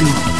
Dude.